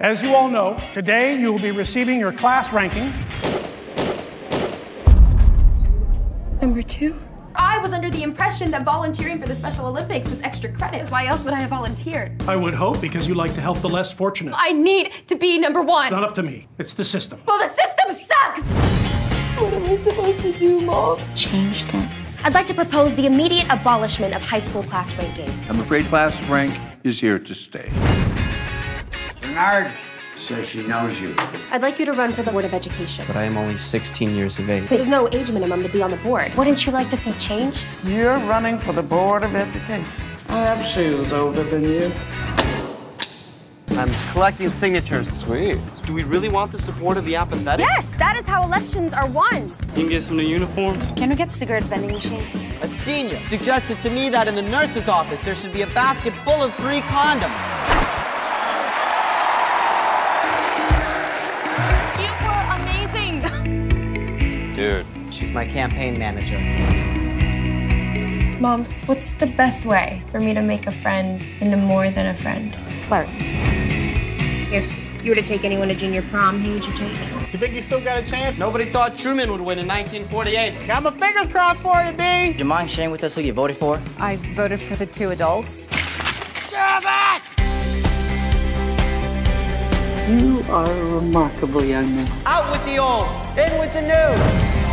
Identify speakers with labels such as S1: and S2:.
S1: As you all know, today you will be receiving your class ranking.
S2: Number two?
S3: I was under the impression that volunteering for the Special Olympics was extra credit. Why else would I have volunteered?
S1: I would hope because you like to help the less fortunate.
S3: I need to be number one.
S1: It's not up to me, it's the system.
S3: Well, the system sucks!
S2: What am I supposed to do, Mom?
S4: Change them.
S5: I'd like to propose the immediate abolishment of high school class ranking.
S6: I'm afraid class rank is here to stay.
S7: Bernard says she knows you.
S5: I'd like you to run for the Board of Education.
S8: But I am only 16 years of age.
S5: There's no age minimum to be on the board. Wouldn't you like to see change?
S7: You're running for the Board of Education. I have shoes older than you.
S8: I'm collecting signatures. Sweet. Do we really want the support of the apathetic?
S5: Yes, that is how elections are won.
S9: You can get some new uniforms.
S2: Can we get cigarette vending machines?
S8: A senior suggested to me that in the nurse's office there should be a basket full of free condoms. Dude. She's my campaign manager.
S2: Mom, what's the best way for me to make a friend into more than a friend?
S5: Flirt. If you were to take anyone to junior prom, who would you take?
S7: You think you still got a chance?
S8: Nobody thought Truman would win in 1948.
S7: Got my fingers crossed for you, B.
S10: Do you mind sharing with us who you voted for?
S2: I voted for the two adults.
S7: You are a remarkable young man.
S8: Out with the old, in with the new.